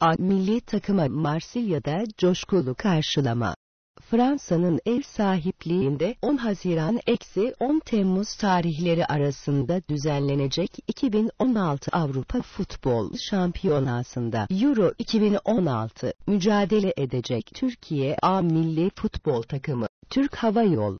A milli takıma Marsilya'da coşkulu karşılama. Fransa'nın ev sahipliğinde 10 Haziran - 10 Temmuz tarihleri arasında düzenlenecek 2016 Avrupa Futbol Şampiyonası'nda Euro 2016 mücadele edecek Türkiye A milli futbol takımı Türk Hava Yol